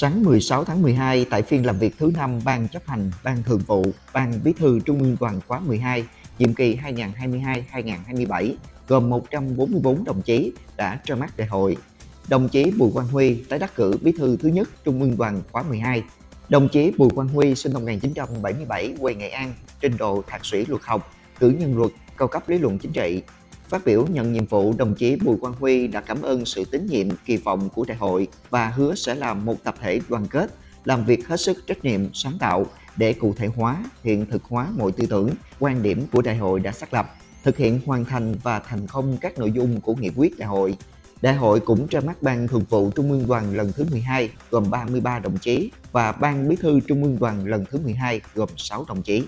Sáng 16 tháng 12, tại phiên làm việc thứ năm Ban chấp hành, Ban thường vụ, Ban bí thư Trung ương Đoàn khóa 12, nhiệm kỳ 2022-2027, gồm 144 đồng chí đã ra mắt đại hội. Đồng chí Bùi Quang Huy tái đắc cử bí thư thứ nhất Trung ương Đoàn khóa 12. Đồng chí Bùi Quang Huy sinh năm 1977, quê Nghệ An, trình độ thạc sĩ luật học, cử nhân luật, cao cấp lý luận chính trị, Phát biểu nhận nhiệm vụ, đồng chí Bùi Quang Huy đã cảm ơn sự tín nhiệm, kỳ vọng của đại hội và hứa sẽ làm một tập thể đoàn kết, làm việc hết sức trách nhiệm, sáng tạo để cụ thể hóa, hiện thực hóa mọi tư tưởng, quan điểm của đại hội đã xác lập, thực hiện hoàn thành và thành công các nội dung của nghị quyết đại hội. Đại hội cũng ra mắt Ban Thường vụ Trung ương Đoàn lần thứ 12 gồm 33 đồng chí và Ban Bí thư Trung ương Đoàn lần thứ 12 gồm 6 đồng chí.